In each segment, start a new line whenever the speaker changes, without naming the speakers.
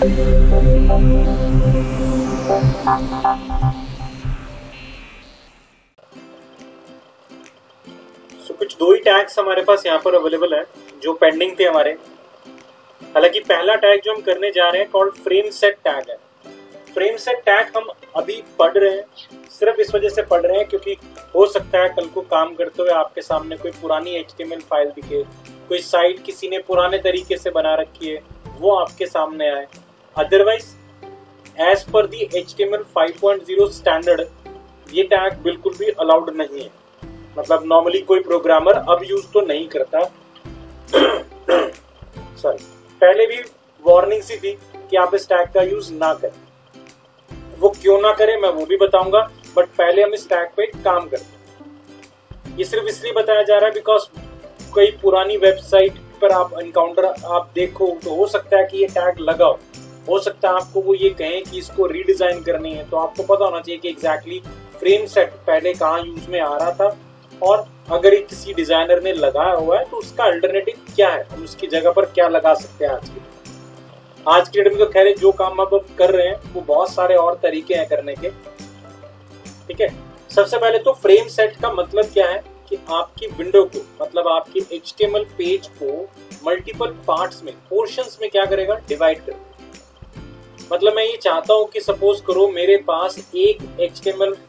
सो कुछ दो ही टैग्स हमारे पास यहाँ पर अवेलेबल है, जो पेंडिंग थे हमारे। हालाँकि पहला टैग जो हम करने जा रहे हैं कॉल्ड फ्रेम सेट टैग है। फ्रेम सेट टैग हम अभी पढ़ रहे हैं, सिर्फ़ इस वजह से पढ़ रहे हैं क्योंकि हो सकता है कल को काम करते हुए आपके सामने कोई पुरानी एच फ़ाइल दिखे, कोई साइट किसी ने पुराने तरीके से बना रखी है, वो आपके सामने आए। अदरवाइज़ एज पर the H T M L five point zero standard ये टैग बिल्कुल भी अलाउड नहीं है। मतलब नॉर्मली कोई प्रोग्रामर अब यूज़ तो नहीं करता। सॉरी पहले भी वार्निंग सी थी कि आप इस टैग का यूज़ ना करें। वो क्यों ना करें, मैं वो भी बताऊँगा बट पहले हम इस टैग पे काम करते हैं। ये सिर्फ़ इसलिए बताया जा रहा है बिकॉज़ कोई पुरानी वेबसाइट पर आप इनकाउंटर आप देखो तो हो सकता है कि ये टैग लगाओ हो सकता है आपको वो ये कहें कि इसको रीडिजाइन करनी है तो आपको पता होना चाहिए कि एग्जैक्टली फ्रेम सेट पहले कहाँ यूज़ में आ रहा था और अगर ये किसी डिज़ाइनर ने लगाया हुआ है तो उसका अल्टरनेटिव क्या है? हम उसकी जगह पर क्या लगा सकते हैं आज की आज की डेट में तो खैर जो काम अब कर रहे हैं, वो बहुत सारे और तरीके हैं करने के। ठीक है? सबसे पहले तो फ्रेम सेट का मतलब क्या है कि आपकी विंडो को मतलब आपकी एच पेज को मल्टीपल पार्ट्स में पोर्शंस में क्या करेगा? डिवाइड कर मतलब मैं ये चाहता हूँ कि सपोज़ करो मेरे पास एक एच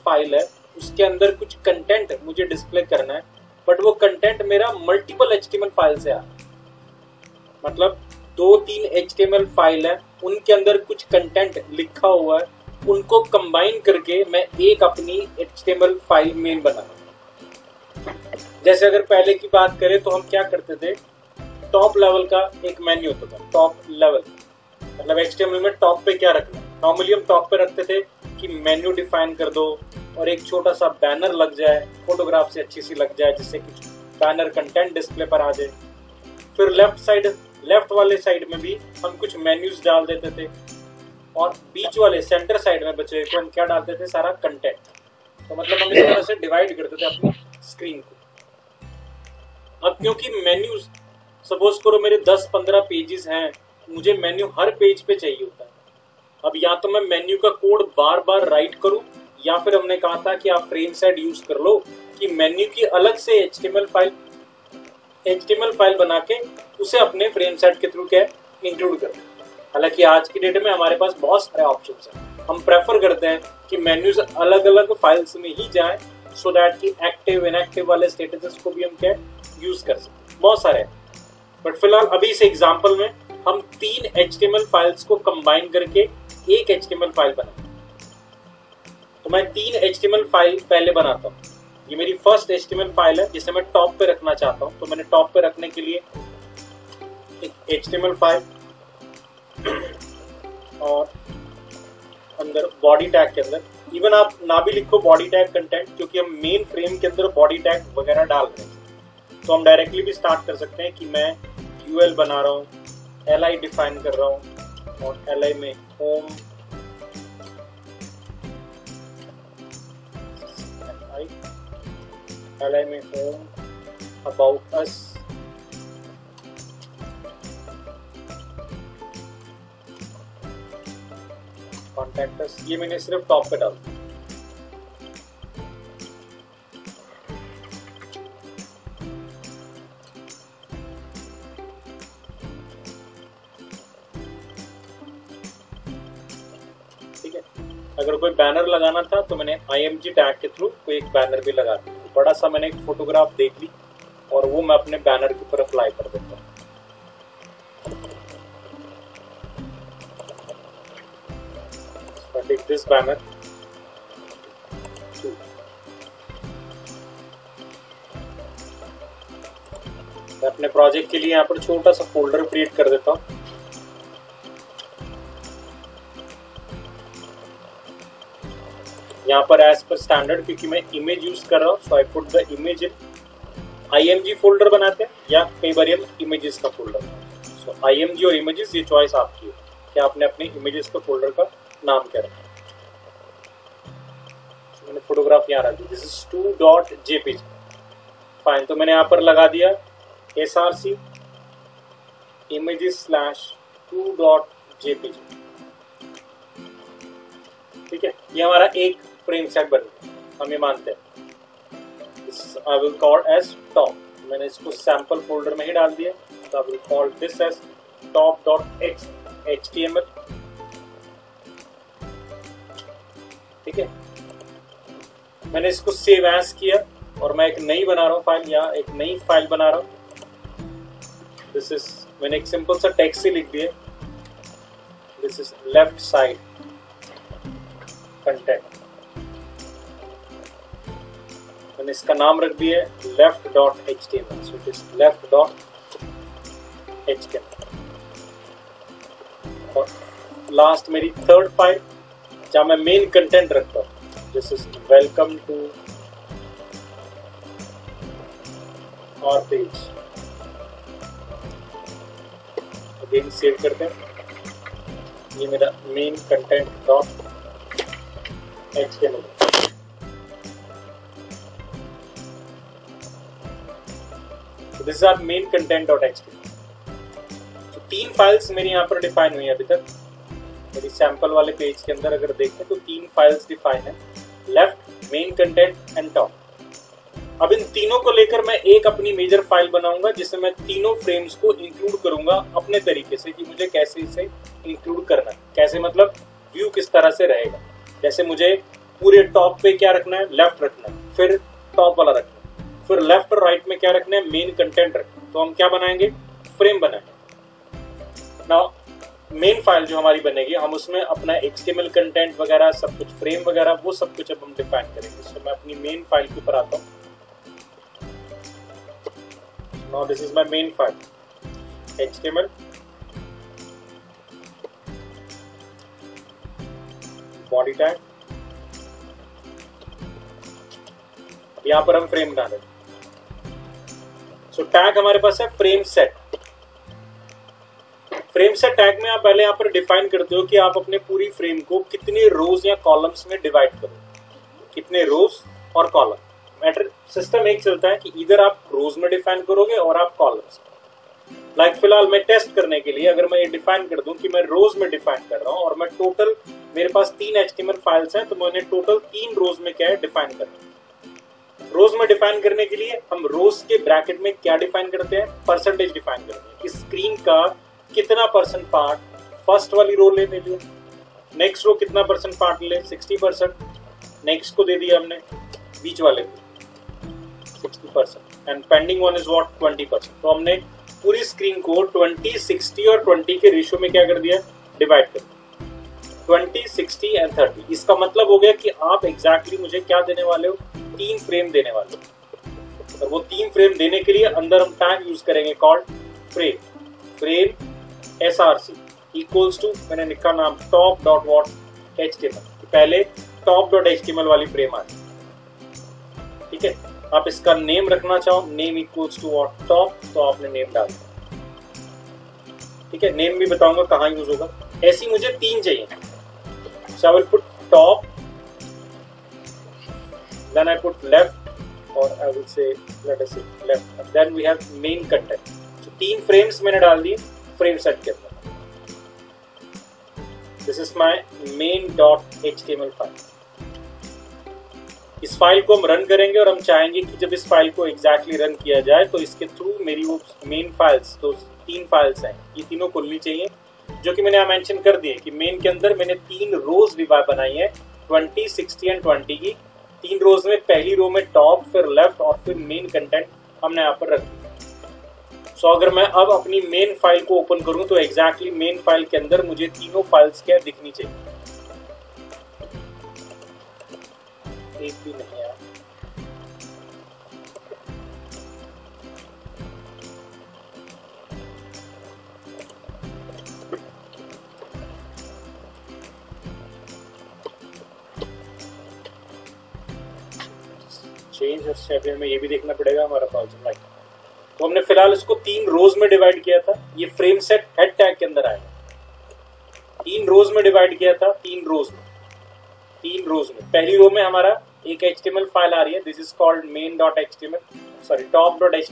फ़ाइल है, उसके अंदर कुछ कंटेंट मुझे डिस्प्ले करना है बट वो कंटेंट मेरा मल्टीपल एच फ़ाइल से आ मतलब दो तीन एच फ़ाइल है, उनके अंदर कुछ कंटेंट लिखा हुआ है, उनको कंबाइन करके मैं एक अपनी एच फ़ाइल मेन बना जैसे अगर पहले की बात करें तो हम क्या करते थे? टॉप लेवल का एक मेन्यू होता था टॉप लेवल मतलब एच में टॉप पे क्या रखना नॉर्मली हम टॉप पे रखते थे कि मेन्यू डिफाइन कर दो और एक छोटा सा बैनर लग जाए फोटोग्राफ से अच्छी सी लग जाए, जिससे कुछ बैनर कंटेंट डिस्प्ले पर आ जाए। फिर लेफ़्ट साइड लेफ़्ट वाले साइड में भी हम कुछ मेन्यूज डाल देते थे और बीच वाले सेंटर साइड में बचे को हम क्या डालते थे? सारा कंटेंट तो मतलब हम इस तरह से डिवाइड करते थे अपनी स्क्रीन को। अब क्योंकि मेन्यूज सपोज़ करो मेरे 10-15 पेजेस हैं मुझे मेन्यू हर पेज पे चाहिए होता है। अब या तो मैं मेन्यू का कोड बार बार राइट करूँ, या फिर हमने कहा था कि आप फ्रेम सेट यूज़ कर लो, कि मेन्यू की अलग से एच फ़ाइल एच फ़ाइल बना के उसे अपने फ्रेम सेट के थ्रू क्या इंक्लूड कर हालाँकि आज की डेट में हमारे पास बहुत सारे ऑप्शन हैं। हम प्रेफर करते हैं कि मेन्यूज अलग अलग फाइल्स में ही जाएँ सो दैट कि एक्टिव इनएक्टिव वाले स्टेटस को भी हम क्या यूज़ कर सकते बहुत सारे बट फ़िलहाल अभी इस एग्ज़ाम्पल में हम तीन एचटीएमएल फाइल्स को कंबाइन करके एक एच फ़ाइल बना तो मैं तीन एच फ़ाइल पहले बनाता हूँ। ये मेरी फ़र्स्ट एच फ़ाइल है, जिसे मैं टॉप पे रखना चाहता हूँ। तो मैंने टॉप पे रखने के लिए एक एचटीएमएल फ़ाइल और अंदर बॉडी टैग के अंदर। इवन आप ना भी लिखो बॉडी टैग कंटेंट क्योंकि हम मेन फ्रेम के अंदर बॉडी टैग वगैरह डाल रहे हैं। तो हम डायरेक्टली भी स्टार्ट कर सकते हैं कि मैं यू बना रहा हूँ एल आई डिफाइन कर रहा हूँ और एल आई में होम एल आई में होम अबाउट अस कॉन्टैक्ट ये मैंने सिर्फ़ टॉप पे डाल। ठीक बैनर लगाना था तो मैंने आई एम जी टैग के थ्रू कोई एक बैनर भी लगा दिया बड़ा सा मैंने एक फोटोग्राफ देख ली और वो मैं अपने बैनर के ऊपर अप्लाई कर देता हूँ। I take मैं अपने प्रोजेक्ट के लिए यहाँ पर छोटा सा फोल्डर क्रिएट कर देता हूँ। यहाँ पर एज पर स्टैंडर्ड क्योंकि मैं इमेज यूज़ कर रहा हूँ so I put the image in IMG folder बनाते हैं, या कई बार हम इमेजेस का फोल्डर सो आईएमजी और इमेजेस ये चॉइस आपकी है कि आपने अपने इमेजेस का फोल्डर का नाम क्या रखा मैंने फोटोग्राफ यहाँ रख दी. This is two dot JPG fine तो मैंने यहाँ पर लगा दिया S R C images slash two dot JPG ठीक है? ये हमारा एक फ्रेम सेट बन हम ये मानते हैं। I will call as top मैंने इसको सैंपल फोल्डर में ही डाल दिया। तो I will call this as top dot X H T M L ठीक है? मैंने इसको सेव एज किया और मैं एक नई बना रहा हूँ फ़ाइल या एक नई फ़ाइल बना रहा हूँ। दिस इज़ मैंने एक सिंपल सा टेक्स्ट ही लिख दिया। This is left side content मैंने इसका नाम रख दिया है left dot H T M so is left dot H T M और लास्ट मेरी थर्ड फ़ाइल जहाँ मैं मेन कंटेंट रखता हूँ दिस इज़ वेलकम टू और पेज अगेन सेव करते हैं। ये मेरा main content dot H T M L this is our main content dot T तो तीन फाइल्स मेरी यहाँ पर डिफाइन हुई है अभी तक। मेरी सैंपल वाले पेज के अंदर अगर देखें तो तीन फाइल्स डिफाइन है। Left main content and top अब इन तीनों को लेकर मैं एक अपनी मेजर फ़ाइल बनाऊँगा, जिसमें मैं तीनों फ्रेम्स को इंक्लूड करूँगा अपने तरीके से कि मुझे कैसे इसे इंक्लूड करना है। कैसे मतलब व्यू किस तरह से रहेगा। जैसे मुझे पूरे टॉप पे क्या रखना है? लेफ़्ट रखना है। फिर टॉप वाला रखना है। फिर लेफ़्ट और राइट में क्या रखना है? मेन कंटेंट रखना है। तो हम क्या बनाएँगे? फ्रेम बनाएँगे। नाउ मेन फ़ाइल जो हमारी बनेगी, हम उसमें अपना एक्सटीएमएल कंटेंट वगैरह, सब कुछ फ्रेम वगैरह, वो सब कुछ अब हम डिफाइन करेंगे। सो मैं अपनी मेन फ़ाइल के ऊपर आता हूँ। Now, this is my main file. Html body tag. यहाँ पर हम फ्रेम डालें सो टैग हमारे पास है frame set frame set tag में आप पहले यहाँ पर डिफाइन करते हो कि आप अपने पूरी फ्रेम को कितने रोज या कॉलम्स में डिवाइड करो। कितने रोज और कॉलम मैटर सिस्टम एक चलता है कि इधर आप रोज में डिफाइन करोगे और आप कॉलम्स लाइक like, फ़िलहाल मैं टेस्ट करने के लिए अगर मैं ये डिफाइन कर दूँ कि मैं रोज में डिफाइन कर रहा हूँ और मैं टोटल मेरे पास तीन एच फाइल्स हैं तो मैंने टोटल तीन रोज में क्या है डिफाइन करना रोज में डिफाइन करने के लिए हम रोज के ब्रैकेट में क्या डिफाइन करते हैं? परसेंटेज डिफाइन करते हैं। कि स्क्रीन का कितना परसेंट पार्ट फ़र्स्ट वाली रो ले लिया नेक्स्ट रो कितना परसेंट पार्ट ले? सिक्सटी परसेंट नेक्स्ट को दे दिया हमने, बीच वाले को। Sixty percent and pending one is what twenty percent तो हमने पूरी स्क्रीन को ट्वेंटी सिक्सटी और ट्वेंटी के रेशियो में क्या कर दिया? डिवाइड कर दिया। Twenty, sixty and thirty. इसका मतलब हो गया कि आप एग्जैक्टली exactly मुझे क्या देने वाले हो? तीन फ्रेम देने वाले हो। और वो तीन फ्रेम देने के लिए अंदर हम टैग यूज़ करेंगे called frame frame S R C equals to मैंने लिखा नाम top dot what H T पहले टॉप डॉट एच टी वाली फ्रेम आ ठीक है? आप इसका नेम रखना चाहो name equals to what top तो आपने नेम डाल दिया। ठीक है? नेम भी बताऊँगा कहाँ यूज़ होगा। ऐसी मुझे तीन चाहिए। So I will put top then I put left I will say, let us say left. And then we have main content. So, तीन frames मैंने डाल दिए फ्रेम सेट के अंदर। This is my main dot H file इस file को हम run करेंगे और हम चाहेंगे कि जब इस फ़ाइल को एग्जैक्टली exactly रन किया जाए तो इसके थ्रू मेरी वो मेन फाइल्स तो तीन फाइल्स हैं। ये तीनों खुलनी चाहिए। जो कि मैंने यहाँ मेंशन कर दिए कि मेन के अंदर मैंने तीन रोज डिवाइड बनाई है ट्वेंटी सिक्सटी एंड ट्वेंटी की। तीन रोज में पहली रो में टॉप फिर लेफ़्ट और फिर मेन कंटेंट हमने यहाँ पर रख दिया सो अगर मैं अब अपनी मेन फ़ाइल को ओपन करूँ तो एग्जैक्टली मेन फ़ाइल के अंदर मुझे तीनों फाइल्स क्या दिखनी चाहिए? एक भी नहीं। चेंज और शेड्यूल में ये भी देखना पड़ेगा हमारा प्रॉब्लम लाइक तो हमने फ़िलहाल इसको तीन रोज में डिवाइड किया था। ये फ्रेम सेट हेड टैग के अंदर आएगा तीन रोज में डिवाइड किया था, तीन रोज में। तीन रोज में। पहली रो में हमारा एक एच फ़ाइल आ रही है। This is called main dot H sorry top dot H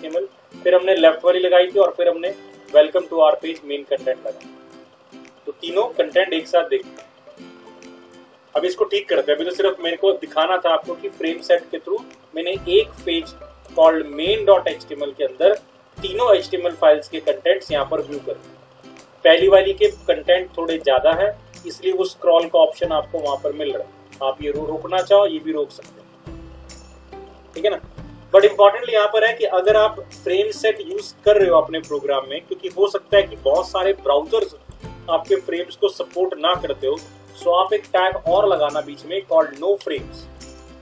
फिर हमने लेफ़्ट वाली लगाई थी और फिर हमने welcome to our page main content लगा तो तीनों कंटेंट एक साथ देखते हैं। अब इसको ठीक करते हैं। अभी तो सिर्फ़ मेरे को दिखाना था आपको कि फ्रेम सेट के थ्रू मैंने एक page called main dot H के अंदर तीनों एच फाइल्स के कंटेंट्स यहाँ पर व्यू कर पहली वाली के कंटेंट थोड़े ज़्यादा है, इसलिए वो स्क्रॉल का ऑप्शन आपको वहाँ पर मिल रहा है। आप ये रोकना चाहो, ये भी रोक सकते हैं। ठीक है ना? बट इंपॉर्टेंटली यहाँ पर है कि अगर आप फ्रेम सेट यूज़ कर रहे हो अपने प्रोग्राम में, क्योंकि हो सकता है कि बहुत सारे ब्राउजर्स आपके फ्रेम्स को सपोर्ट ना करते हो सो आप एक टैग और लगाना बीच में कॉल्ड नो फ्रेम्स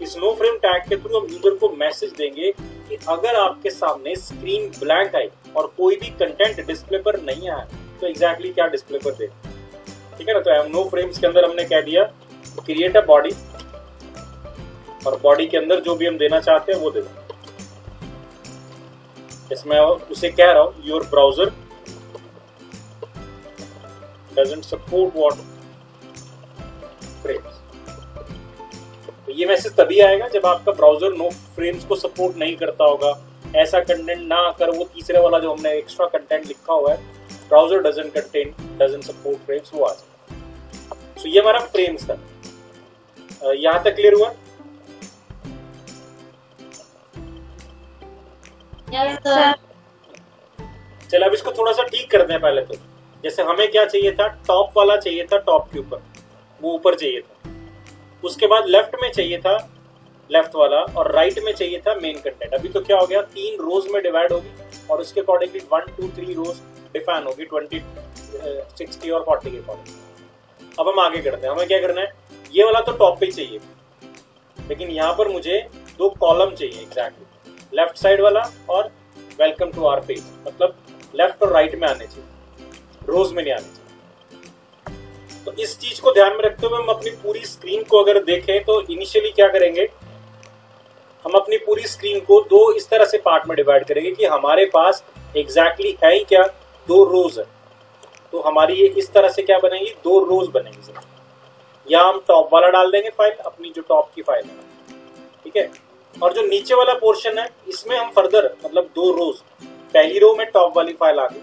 इस नो फ्रेम टैग के थ्रू हम यूज़र को मैसेज देंगे कि अगर आपके सामने स्क्रीन ब्लैंक आई और कोई भी कंटेंट डिस्प्ले पर नहीं आया तो एग्जैक्टली exactly क्या डिस्प्ले पर दे ठीक है ना? तो नो फ्रेम्स के अंदर हमने क्या दिया क्रिएट अ बॉडी और बॉडी के अंदर जो भी हम देना चाहते हैं वो दे दें इसमें उसे कह रहा हूँ your browser doesn't support what ये मैसेज तभी आएगा जब आपका ब्राउज़र नो फ्रेम्स को सपोर्ट नहीं करता होगा। ऐसा कंटेंट ना आकर वो तीसरे वाला जो हमने एक्स्ट्रा कंटेंट लिखा हुआ है browser doesn't contain doesn't support frames वो आ जाए सो ये हमारा फ्रेम्स था। यहाँ तक क्लियर हुआ? चल अब इसको थोड़ा सा ठीक कर दें पहले तो। जैसे हमें क्या चाहिए था? टॉप वाला चाहिए था टॉप के ऊपर। वो ऊपर चाहिए था। उसके बाद लेफ़्ट में चाहिए था लेफ़्ट वाला और राइट में चाहिए था मेन कंटेंट अभी तो क्या हो गया? तीन रोज में डिवाइड होगी और उसके accordingly one two three rows define होगी ट्वेंटी सिक्सटी और फोर्टी के अकॉर्डिंग अब हम आगे करते हैं। हमें क्या करना है? ये वाला तो टॉप पे चाहिए। लेकिन यहाँ पर मुझे दो कॉलम चाहिए एग्जैक्टली लेफ़्ट साइड वाला और वेलकम टू आर पेज मतलब लेफ़्ट और राइट में आने चाहिए। रोज में नहीं आने चाहिए। तो इस चीज़ को ध्यान में रखते हुए हम अपनी पूरी स्क्रीन को अगर देखें तो इनिशियली क्या करेंगे? हम अपनी पूरी स्क्रीन को दो इस तरह से पार्ट में डिवाइड करेंगे कि हमारे पास एग्जैक्टली exactly है ही क्या? दो रोज है। तो हमारी ये इस तरह से क्या बनेगी? दो रोज बनेंगी। या हम टॉप वाला डाल देंगे फ़ाइल अपनी जो टॉप की फ़ाइल है। ठीक है? और जो नीचे वाला पोर्शन है, इसमें हम फर्दर मतलब दो रोज पहली रो में टॉप वाली फ़ाइल आ गई।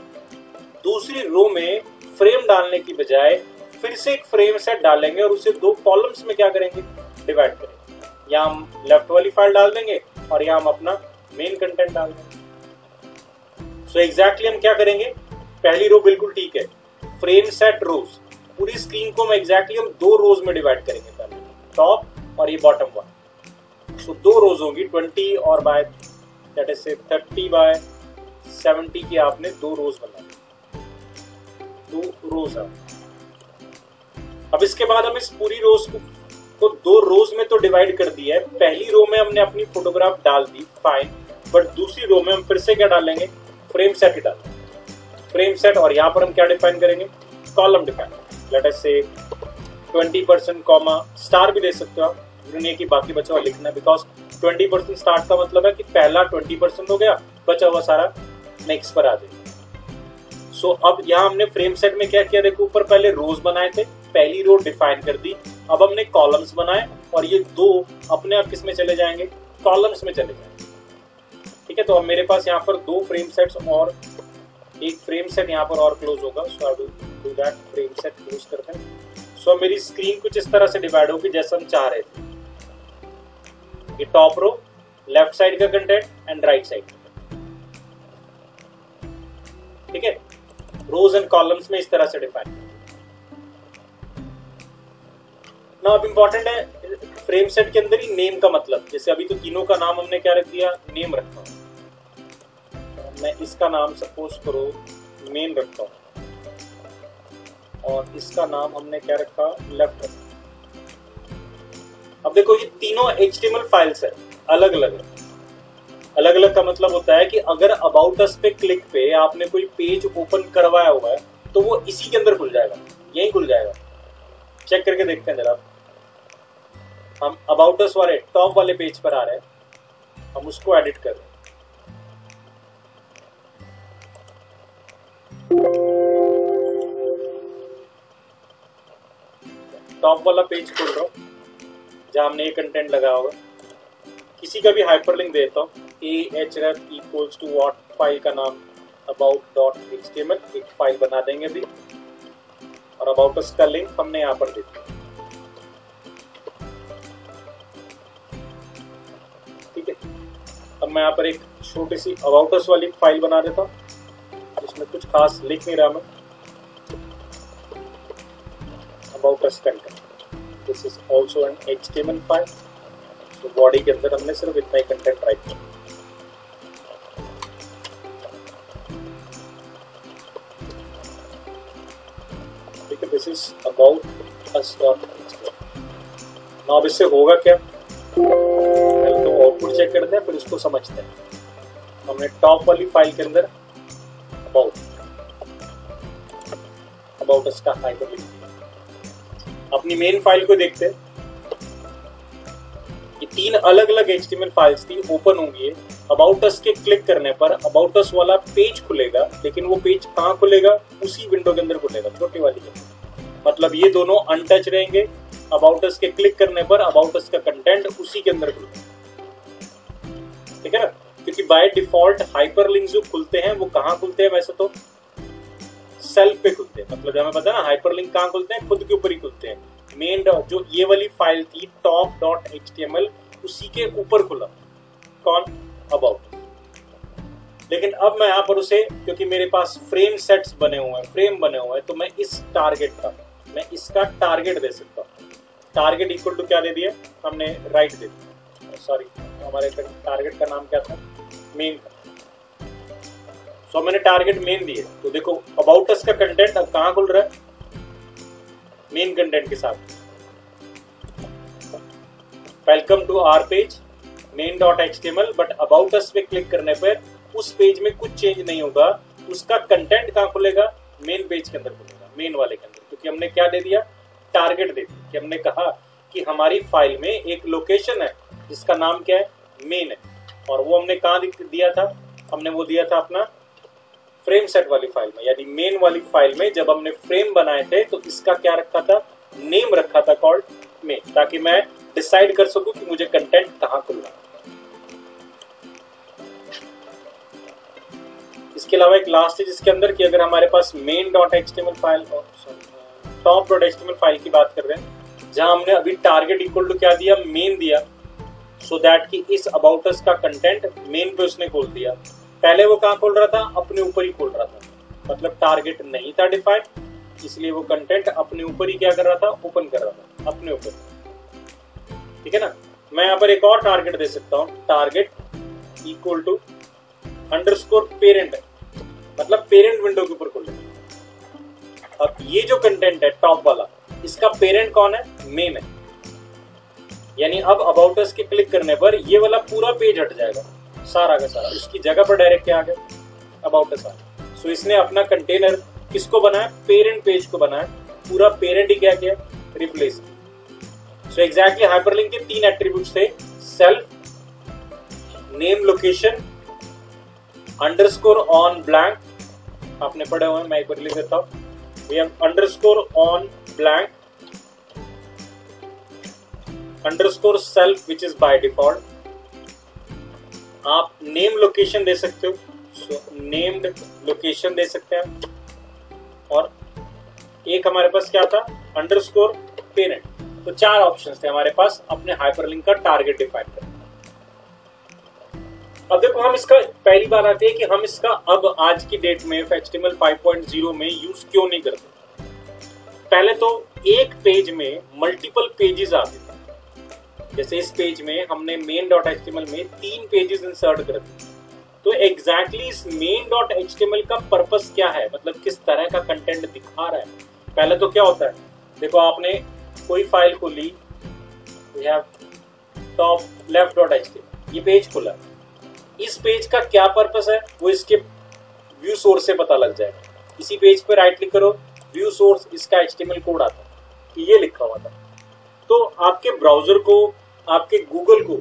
दूसरी रो में फ्रेम डालने की बजाय फिर से एक फ्रेम सेट डालेंगे और उसे दो कॉलम्स में क्या करेंगे? डिवाइड करेंगे। यहाँ हम लेफ़्ट वाली फ़ाइल डाल देंगे और यहाँ हम अपना मेन कंटेंट डाल देंगे। सो so एग्जैक्टली हम क्या करेंगे? पहली रो बिल्कुल ठीक है। फ्रेम सेट रोज पूरी स्क्रीन को हम एग्जैक्टली हम दो रोज में डिवाइड करेंगे पहले। टॉप और ये बॉटम वन सो दो रोज होंगी ट्वेंटी और बाय दैट इज़ से थर्टी बाय सेवेंटी की आपने दो रोज बना दो रोज है। अब इसके बाद हम इस पूरी रोज को को दो रोज में तो डिवाइड कर दिया है। पहली रो में हमने अपनी फोटोग्राफ डाल दी फाइन बट दूसरी रो में हम फिर से क्या डालेंगे? फ्रेम सेट डाल फ्रेम सेट और यहाँ पर हम क्या डिफाइन करेंगे? कॉलम डिफाइन लेट अस से 20 परसेंट कॉमा स्टार भी दे सकते हो आप। नहीं कि बाकी बचा हुआ लिखना बिकॉज़ ट्वेंटी परसेंट स्टार्ट का मतलब है कि पहला ट्वेंटी परसेंट हो गया बचा हुआ सारा नेक्स्ट पर आ जाएगा। सो so, अब यहाँ हमने फ्रेम सेट में क्या किया? देखो ऊपर पहले रोज बनाए थे। पहली रो डिफाइन कर दी। अब हमने कॉलम्स बनाए और ये दो अपने आप किसमें चले जाएँगे? कॉलम्स में चले जाएँगे। ठीक है तो अब मेरे पास यहाँ पर दो फ्रेम सेट्स और एक फ्रेम सेट यहाँ पर और क्लोज होगा। So I do that frame set close करते हैं। सो मेरी स्क्रीन कुछ इस तरह से डिवाइड होगी जैसे हम चाह रहे थे। ये टॉप रो लेफ़्ट साइड का कंटेंट एंड राइट साइड ठीक है? रोज एंड कॉलम्स में इस तरह से डिफाइन ना अब इंपॉर्टेंट है फ्रेम सेट के अंदर ही नेम का मतलब। जैसे अभी तो तीनों का नाम हमने क्या रख दिया? नेम रखा मैं इसका नाम सपोज़ करो मेन रखता हूँ। और इसका नाम हमने क्या रखा? लेफ़्ट रखा। अब देखो, ये तीनों एच फाइल्स है। अलग अलग अलग अलग का मतलब होता है कि अगर अबाउट अस पे क्लिक पे आपने कोई पेज ओपन करवाया हुआ है तो वो इसी के अंदर खुल जाएगा। यही खुल जाएगा। चेक करके देखते हैं जरा। हम अबाउट अस वाले टॉप वाले पेज पर आ रहे हैं। हम उसको एडिट कर रहे हैं। टॉप वाला पेज खोल रहा हूँ, जहाँ हमने ये कंटेंट लगाया होगा किसी का भी हाइपरलिंक देता हूँ। A H ref equals to what file का नाम अबाउट डॉट एक फ़ाइल बना देंगे भी और अबाउट का लिंक हमने यहाँ पर दे दिया। ठीक है अब मैं यहाँ पर एक छोटी सी अबाउट अस वाली फ़ाइल बना देता हूँ, जिसमें कुछ खास लिख नहीं रहा मैं। About us content this is also an HTML file तो बॉडी के अंदर हमने सिर्फ़ इतना ही कंटेंट राइट किया। This is about us now इससे होगा क्या? आउटपुट चेक करते हैं, फिर इसको समझते हैं। हमने टॉप वाली फ़ाइल के अंदर अबाउट अबाउट अस का हाइपर लिख दिया। अपनी मेन फ़ाइल को देखते हैं। ये तीन अलग अलग एचटीएमएल फाइल्स थी ओपन होंगी। अबाउट अस के क्लिक करने पर अबाउट अस वाला पेज खुलेगा, लेकिन वो पेज कहाँ खुलेगा? उसी विंडो के अंदर खुलेगा, छोटी वाली के मतलब ये दोनों अनटच रहेंगे। अबाउट अस के क्लिक करने पर अबाउट अस का कंटेंट उसी के अंदर खुलेगा। ठीक है ना? क्योंकि बाय डिफ़ॉल्ट हाइपर लिंक जो खुलते हैं, वो कहाँ खुलते हैं वैसे तो? सेल्फ पे खुलते हैं। मतलब हमें पता है ना हाइपर लिंक कहाँ खुलते हैं? खुद के ऊपर ही खुलते हैं। मेन जो ये वाली फ़ाइल थी टॉप डॉट एच उसी के ऊपर खुला। कौन अबाउट लेकिन अब मैं यहाँ पर उसे, क्योंकि मेरे पास फ्रेम सेट्स बने हुए हैं फ्रेम बने हुए हैं तो मैं इस टारगेट का, मैं इसका टारगेट दे सकता हूँ। टारगेट इक्वल टू क्या दे दिया? हमने राइट दे दिया। सॉरी हमारे टारगेट का नाम क्या था? मेन का सो मैंने टारगेट मेन दिए। तो देखो अबाउट अस का कंटेंट अब कहाँ खुल रहा है? मेन कंटेंट के साथ। Welcome to our page main dot H T M L but about us पे क्लिक करने पर उस पेज में कुछ चेंज नहीं होगा। उसका कंटेंट कहाँ खुलेगा? मेन पेज के अंदर खुलेगा मेन वाले के अंदर। क्योंकि हमने क्या दे दिया? टारगेट दे दिया। कि हमने कहा कि हमारी फ़ाइल में एक लोकेशन है। जिसका नाम क्या है? मेन है। और वो हमने कहा दिया था? हमने वो दिया था अपना फ्रेम सेट वाली फ़ाइल में, यानी मेन वाली फ़ाइल में। जब हमने फ्रेम बनाए थे तो इसका क्या रखा था? नेम रखा था कॉल्ड मेन ताकि मैं डिसाइड कर सकूँ कि मुझे कंटेंट कहाँ खुलना इसके अलावा एक लास्ट है, जिसके अंदर कि अगर हमारे पास main dot H file top dot H file की बात कर रहे हैं, जहाँ हमने अभी टारगेट इक्वल टू क्या दिया? मेन दिया। सो दैट कि इस अबाउटस का कंटेंट मेन पे उसने खोल दिया। पहले वो कहाँ खोल रहा था? अपने ऊपर ही खोल रहा था। मतलब टारगेट नहीं था डिफाइंड इसलिए वो कंटेंट अपने ऊपर ही क्या कर रहा था? ओपन कर रहा था। अपने ऊपर। ठीक है ना? मैं यहाँ पर एक और टारगेट दे सकता हूँ। Target equal to underscore parent मतलब पेरेंट विंडो के ऊपर खोल अब ये जो कंटेंट है टॉप वाला, इसका पेरेंट कौन है? मेन है। यानी अब अबाउट के क्लिक करने पर ये वाला पूरा पेज हट जाएगा, सारा का सारा। उसकी जगह पर डायरेक्ट क्या आ गया? अबाउट अस सो इसने अपना कंटेनर किसको बनाया? पेरेंट पेज को बनाया। पूरा पेरेंट ही क्या किया? रिप्लेस सो एग्जैक्टली हाइपरलिंक के तीन एट्रीब्यूट थे। Self name location underscore on blank आपने पढ़े हुए मैं एक बार लिख देता हूँ। We have underscore on blank underscore self which is by default आप नेम लोकेशन दे सकते हो। सो नेम्ड लोकेशन दे सकते हैं। और एक हमारे पास क्या था? अंडरस्कोर पेरेंट तो चार ऑप्शंस थे हमारे पास। अपने हाइपरलिंक का टारगेट डिफाइन कर अब देखो, हम इसका पहली बार आते हैं कि हम इसका अब आज की डेट में एचटीएमएल 5.0 में यूज़ क्यों नहीं करते? पहले तो एक पेज में मल्टीपल पेजेस आते जैसे इस पेज में हमने मेन डॉट एच में तीन पेजेस इंसर्ट कर दिए। तो एग्जैक्टली exactly इस मेन डॉट एच का पर्पस क्या है? मतलब किस तरह का कंटेंट दिखा रहा है? पहले तो क्या होता है? देखो, आपने कोई फ़ाइल खोली टॉप लेफ़्ट डॉट एच ये पेज खुला। इस पेज का क्या पर्पस है? वो इसके व्यू सोर्स से पता लग जाएगा। इसी पेज पे राइट क्लिक करो व्यू सोर्स इसका एच कोड आता है। ये लिखा हुआ था। तो आपके ब्राउज़र को आपके गूगल को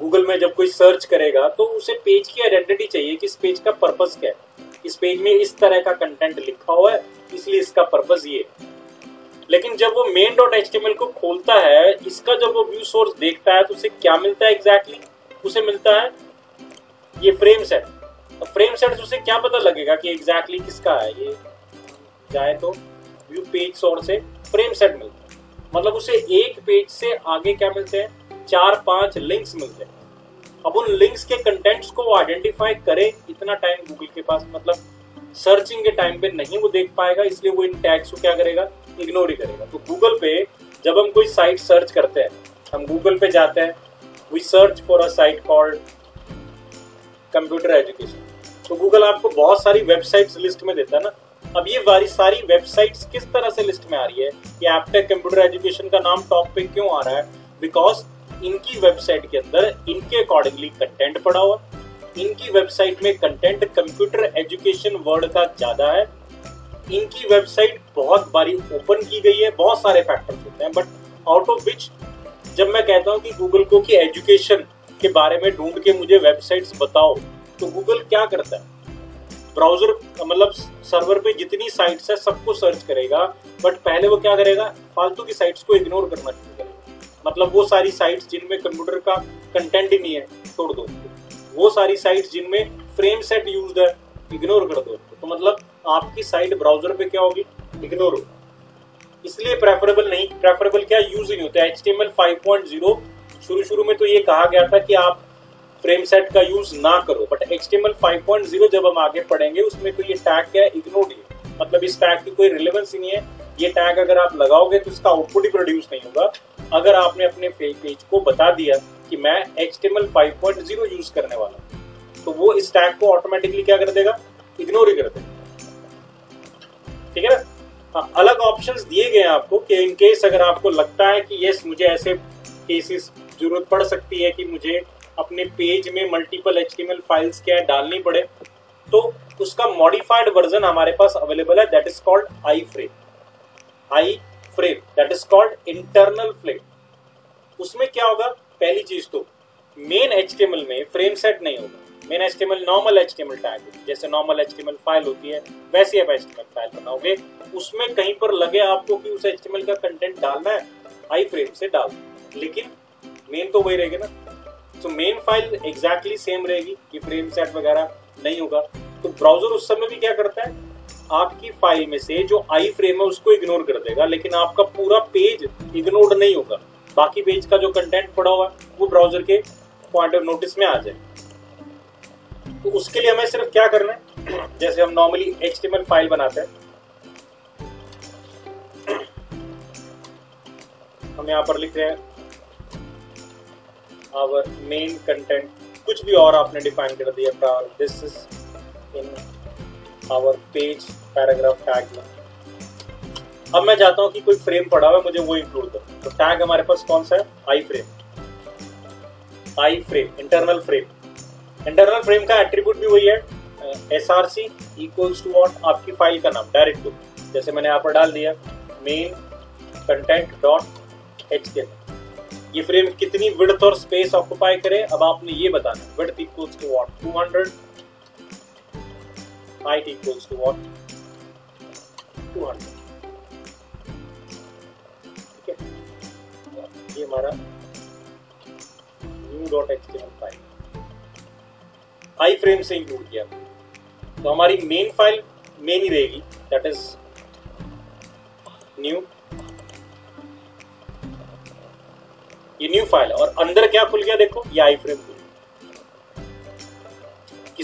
गूगल में जब कोई सर्च करेगा तो उसे पेज की आइडेंटिटी चाहिए कि इस पेज का पर्पस क्या है। इस पेज में इस तरह का कंटेंट लिखा हुआ है, इसलिए इसका पर्पस ये है। लेकिन जब वो मेन डॉट एच को खोलता है, इसका जब वो व्यू सोर्स देखता है तो उसे क्या मिलता है एग्जैक्टली exactly? उसे मिलता है ये फ्रेम सेट तो फ्रेम सेट उसे क्या पता लगेगा कि एग्जैक्टली exactly किसका है ये? जाए तो व्यू पेज सोर्स से फ्रेम सेट मिलता है। मतलब उसे एक पेज से आगे क्या मिलते हैं? चार पाँच लिंक्स मिलते हैं अब उन लिंक्स के कंटेंट्स को आइडेंटिफाई करे। इतना टाइम गूगल के पास मतलब सर्चिंग के टाइम पे नहीं वो देख पाएगा, इसलिए वो इन टैग्स को क्या करेगा? इग्नोर ही करेगा। तो गूगल पे जब हम कोई साइट सर्च करते हैं, हम गूगल पे जाते हैं we search for a site called computer education तो गूगल आपको बहुत सारी वेबसाइट्स लिस्ट में देता है ना। अब ये वारी सारी वेबसाइट्स किस तरह से लिस्ट में आ रही है? कि एपटेक कंप्यूटर एजुकेशन का नाम टॉप पे क्यों आ रहा है? बिकॉज़ इनकी वेबसाइट के अंदर इनके अकॉर्डिंगली कंटेंट पड़ा हुआ। इनकी वेबसाइट में कंटेंट कंप्यूटर एजुकेशन वर्ड का ज़्यादा है। इनकी वेबसाइट बहुत बारी ओपन की गई है, बहुत सारे फैक्टर्स होते हैं बट आउट ऑफ़ विच जब मैं कहता हूँ कि गूगल को कि एजुकेशन के बारे में ढूंढ के मुझे वेबसाइट्स बताओ तो गूगल क्या करता है? ब्राउज़र मतलब सर्वर पे जितनी साइट्स है, सबको सर्च करेगा बट पहले वो क्या करेगा? फालतू की साइट्स को इग्नोर करना करेगा मतलब वो सारी साइट्स जिनमें कंप्यूटर का कंटेंट ही नहीं है, छोड़ दो वो सारी साइट्स जिनमें फ्रेम सेट यूज़ है इग्नोर कर दो तो मतलब आपकी साइट ब्राउज़र पे क्या होगी? इग्नोर होगी। इसलिए प्रेफरेबल नहीं प्रेफरेबल क्या? यूज़ ही नहीं होता। H T M L five point zero शुरू शुरू में तो ये कहा गया था कि आप फ्रेम सेट का यूज़ ना करो। But H T M L five point zero जब हम आगे पढ़ेंगे, उसमें तो ये टैग क्या है? इग्नोर ही मतलब इस टैग की कोई रिलेवेंस ही नहीं है। ये टैग अगर आप लगाओगे तो इसका आउटपुट ही प्रोड्यूस नहीं होगा। अगर आपने अपने पेज को बता दिया कि मैं पॉइंट ज़ीरो यूज़ करने वाला तो वो इस टैग को ऑटोमेटिकली क्या कर देगा? इग्नोर ही कर देगा। ठीक है ना? हाँ, अलग ऑप्शंस दिए गए हैं आपको कि इन केस अगर आपको लगता है कि यस मुझे ऐसे केसेस ज़रूरत पड़ सकती है कि मुझे अपने पेज में मल्टीपल एच फाइल्स क्या डालनी पड़े तो उसका मॉडिफाइड वर्जन हमारे पास अवेलेबल है that is called iframe iframe that is called internal frame उसमें क्या होगा? पहली चीज़ तो मेन एचटीएमएल में फ्रेम सेट नहीं होगा। Main HTML normal H tag जैसे नॉर्मल एचटीएमएल फ़ाइल होती है, वैसे आप एच फ़ाइल बनाओगे। उसमें कहीं पर लगे आपको कि उस एचटीएमएल का कंटेंट डालना है आई फ्रेम से डाल। लेकिन मेन तो वही रहेगी ना। तो मेन फ़ाइल एग्जैक्टली सेम रहेगी कि फ्रेम सेट वगैरह नहीं होगा। तो ब्राउज़र उस समय भी क्या करता है? आपकी फ़ाइल में से जो आई फ्रेम है उसको इग्नोर कर देगा, लेकिन आपका पूरा पेज इग्नोर नहीं होगा। बाकी पेज का जो कंटेंट पड़ा हुआ है, वो ब्राउज़र के पॉइंट ऑफ़ नोटिस में आ जाए। तो उसके लिए हमें सिर्फ़ क्या करना है? जैसे हम नॉर्मली एच फ़ाइल बनाते हैं। हम यहाँ पर लिख रहे हैं आवर मेन कंटेंट कुछ भी और आपने डिफाइन कर दिया this is in our page paragraph tag में। अब मैं चाहता हूँ कि कोई फ्रेम पड़ा हुआ है, मुझे वो इंक्लूड करो। तो टैग हमारे पास कौन सा है? Iframe iframe internal frame internal frame का एट्रीब्यूट भी वही है। S R C equals to what आपकी फ़ाइल का नाम डायरेक्ट टू जैसे मैंने यहाँ पर डाल दिया मेन कंटेंट डॉट एच के ये फ्रेम कितनी विड्थ और स्पेस ऑक्युपाई करे, अब आपने ये बताना width equals to what 200 height equals to what 200 ठीक है ये हमारा new dot HTML file iframe से इंक्लूड किया। तो हमारी मेन फ़ाइल मेन ही रहेगी। दैट इज़ न्यू ये न्यू फ़ाइल और अंदर क्या खुल गया देखो? ये आई फ्रेम खुल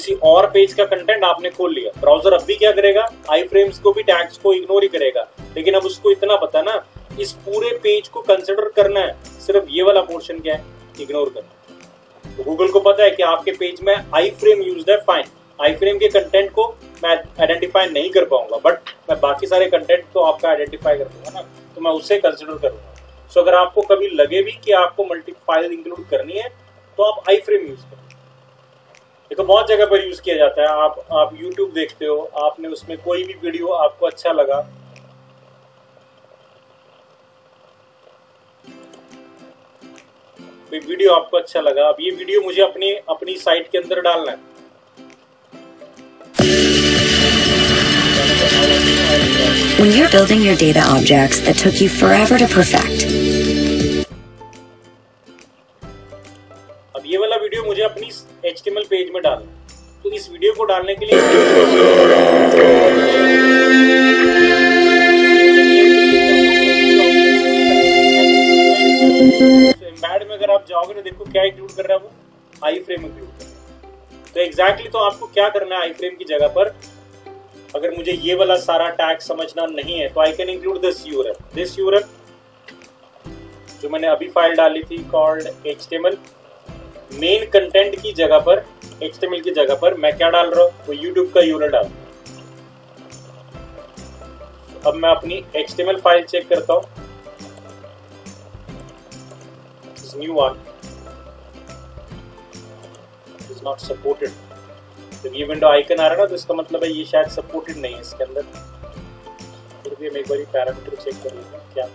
किसी और पेज का कंटेंट आपने खोल लिया। ब्राउज़र अब भी क्या करेगा? आई फ्रेम्स को भी टैग्स को इग्नोर ही करेगा। लेकिन अब उसको इतना पता ना, इस पूरे पेज को कंसिडर करना है। सिर्फ़ ये वाला पोर्शन क्या है? इग्नोर करना। तो गूगल को पता है कि आपके पेज में आई फ्रेम यूज़ है फाइन आई फ्रेम के कंटेंट को मैं आइडेंटिफाई नहीं कर पाऊँगा बट मैं बाकी सारे कंटेंट तो आपका आइडेंटिफाई कर दूँगा ना तो मैं उससे कंसिडर करूँगा। सो अगर आपको कभी लगे भी कि आपको मल्टी फ़ाइल इंक्लूड करनी है तो आप आई फ्रेम यूज़ करें। देखो बहुत जगह पर यूज़ किया जाता है। आप आप YouTube देखते हो आपने उसमें कोई भी वीडियो आपको अच्छा लगा। कोई वीडियो आपको अच्छा लगा अब ये वीडियो मुझे अपनी अपनी साइट के अंदर डालना है।
When you're building your data objects that took you forever to perfect, अब ये वाला वीडियो
मुझे अपनी HTML पेज में डाल। तो इस वीडियो को डालने के लिए तो एम्बैड में अगर आप जाओगे तो देखो क्या इंक्लूड कर रहा है वो आई फ्रेम इंक्लूड कर तो एग्जैक्टली तो आपको क्या करना है आई फ्रेम की जगह पर? अगर मुझे ये वाला सारा टैग समझना नहीं है तो I can include this URL this URL जो मैंने अभी फ़ाइल डाली थी कॉल्ड एच मेन कंटेंट की जगह पर एच की जगह पर मैं क्या डाल रहा हूँ? वो यूट्यूब का यूरल डाल अब मैं अपनी एच फ़ाइल चेक करता हूँ। New one is not supported जब ये विंडो आइकन आ रहा है ना तो इसका मतलब है ये शायद सपोर्टेड नहीं है इसके अंदर। फिर भी हम एक बार पैरामीटर चेक कर लेते हैं, क्या?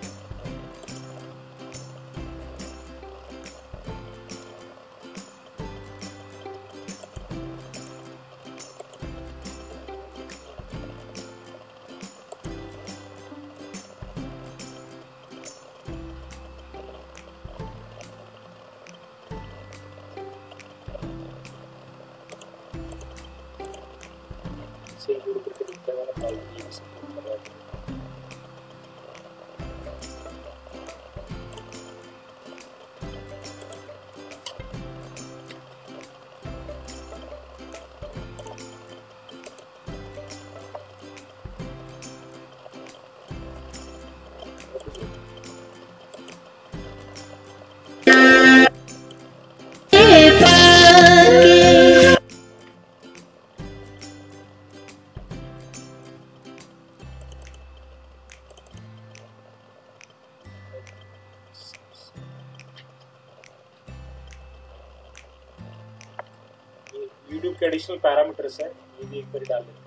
यूट्यूब के एडिशनल पैरामीटर्स है ये भी एक बार डाल देते हैं।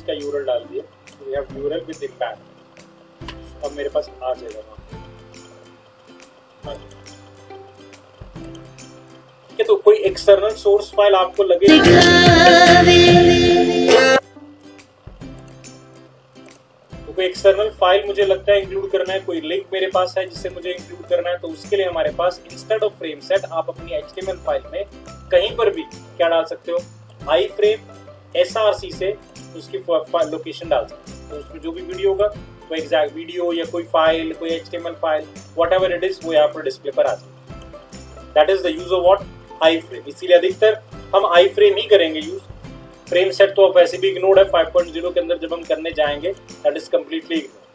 पेज का यूरल डाल दिया। We have URL with embed अब मेरे पास आ जाएगा वहाँ ठीक है तो कोई एक्सटर्नल सोर्स फ़ाइल आपको लगे? तो कोई एक्सटर्नल फ़ाइल मुझे लगता है इंक्लूड करना है, कोई लिंक मेरे पास है जिसे मुझे इंक्लूड करना है तो उसके लिए हमारे पास इंस्टेड ऑफ़ फ्रेम सेट आप अपनी एच फ़ाइल में कहीं पर भी क्या डाल सकते हो? आई फ्रेम एसआरसी से उसकी लोकेशन डाल सकते हैं तो उसमें जो भी वीडियो होगा कोई एग्जैक्ट वीडियो या कोई फ़ाइल कोई HTML file whatever it is वो यहाँ पर डिस्प्ले पर आ जाए that is the use of what iframe इसीलिए अधिकतर हम आई फ्रेम ही करेंगे यूज़ फ्रेम सेट तो अब वैसे भी इग्नोर्ड है 5.0 के अंदर जब हम करने जाएँगे दैट इज़ कम्प्लीटली इग्नोर्ड